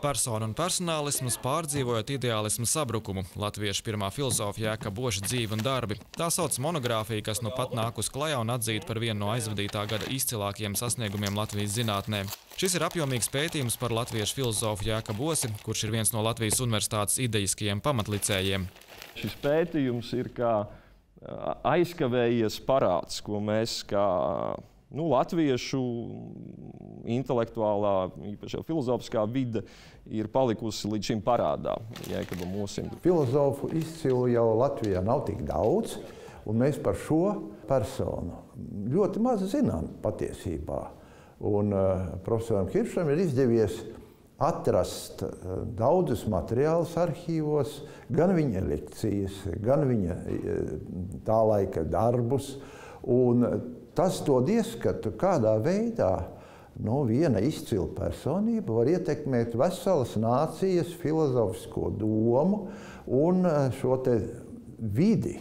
Persona un personālisms pārdzīvojot ideālismu sabrukumu, latviešu pirmā filozofa Jēka Boša dzīve un darbi. Tā sauc monogrāfija, kas nu pat nāk uz klajā un atzīta par vienu no aizvadītā gada izcilākajiem sasniegumiem Latvijas zinātnē. Šis ir apjomīgs pētījums par latviešu filozofu Jēka Bosi, kurš ir viens no Latvijas universitātes idejiskajiem pamatlicējiem. Šis pētījums ir kā aizkavējies parāds, ko mēs kā nu, latviešu intelektuālā, īpaši filozofiskā vide ir palikusi līdz šim parādā. Jēkabam Mosim. Filozofu izcilu jau Latvijā nav tik daudz, un mēs par šo personu ļoti maz zinām patiesībā. Un uh, profesoram Hiršam ir izdevies atrast uh, daudzus materiālus arhīvos, gan viņa lekcijas, gan viņa uh, tā laika darbus. Un tas dod ieskatu, kādā veidā nu, viena izcila personība var ietekmēt veselas nācijas filozofisko domu un šo vidi.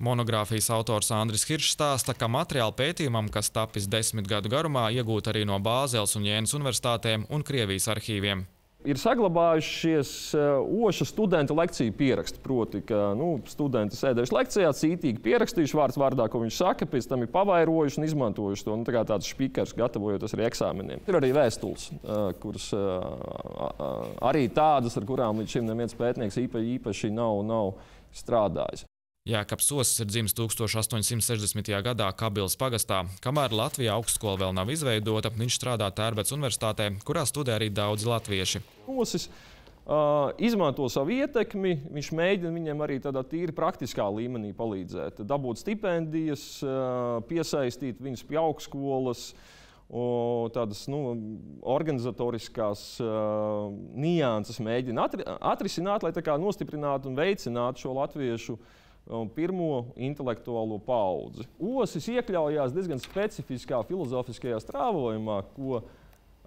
Monogrāfijas autors Andris Hiršs stāsta, ka materiāli pētījumam, kas tapis desmit gadu garumā, iegūt arī no Bāzeles un Jēnas universitātēm un Krievijas arhīviem ir saglabājušies uh, oša studenta lekciju pieraksti. Proti, ka nu, studenti sēdējuši lekcijā, cītīgi pierakstījuši vārds vārdā, ko viņš saka, pēc tam ir pavairojuši un izmantojuši to nu, tā tāds spīkers, gatavojoties arī eksāmeniem. Ir arī vēstules, uh, kuras uh, arī tādas, ar kurām līdz šim neviens pētnieks īpaši, īpaši nav, nav strādājis. Jēkabs Osis ir dzimis 1860. gadā Kabilas pagastā. Kamēr Latvijā augstskola vēl nav izveidota, viņš strādā Tērbets universitātē, kurā studē arī daudzi latvieši. Osis uh, izmanto savu ietekmi, viņš mēģina viņiem arī tādā tīri praktiskā līmenī palīdzēt. Dabūt stipendijas, uh, piesaistīt viņus pie augstskolas, O, tādas nu, organizatoriskās uh, nianses mēģina atri, atrisināt, lai nostiprinātu un veicinātu šo latviešu uh, pirmo intelektuālo paudzi. Osis iekļaujās diezgan specifiskā filozofiskajā strāvojumā, ko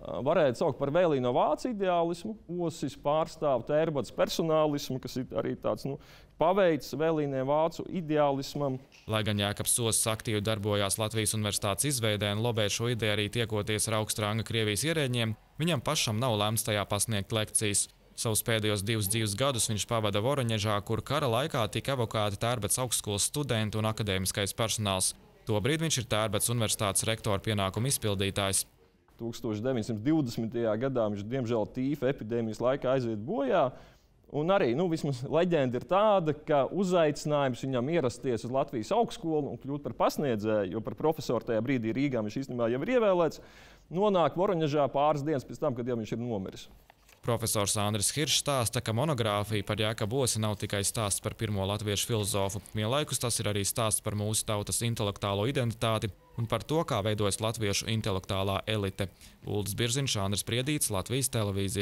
varētu saukt par vēlīno vācu ideālismu. Osis pārstāv tērbats personālismu, kas ir arī tāds nu, paveids vēlīniem vācu ideālismam. Lai gan Jākaps Osis aktīvi darbojās Latvijas universitātes izveidē un lobē šo ideju arī tiekoties ar augstranga Krievijas ierēģiem, viņam pašam nav lemts tajā pasniegt lekcijas. Savus pēdējos divus dzīves gadus viņš pavada Voroņežā, kur kara laikā tika evokēti Tērbets augstskolas studenti un akadēmiskais personāls. Tobrīd viņš ir Tērbets universitātes rektora pienākumu izpildītājs. 1920. gadā viņš diemžēl tīfa epidēmijas laikā aiziet bojā. Un arī nu, leģenda ir tāda, ka uzaicinājums viņam ierasties uz Latvijas augstskolu un kļūt par pasniedzēju, jo par profesoru tajā brīdī Rīgā viņš īstenībā jau ir ievēlēts, nonāk Voroņežā pāris dienas pēc tam, kad jau viņš ir nomiris. Profesors Andris Hiršs stāsta, ka monogrāfija par Jēkabu Osi nav tikai stāsts par pirmo latviešu filozofu. Vienlaikus tas ir arī stāsts par mūsu tautas intelektuālo identitāti un par to, kā veidojas latviešu intelektuālā elite. Uldis Birziņš, Andris Priedīts, Latvijas televīzija.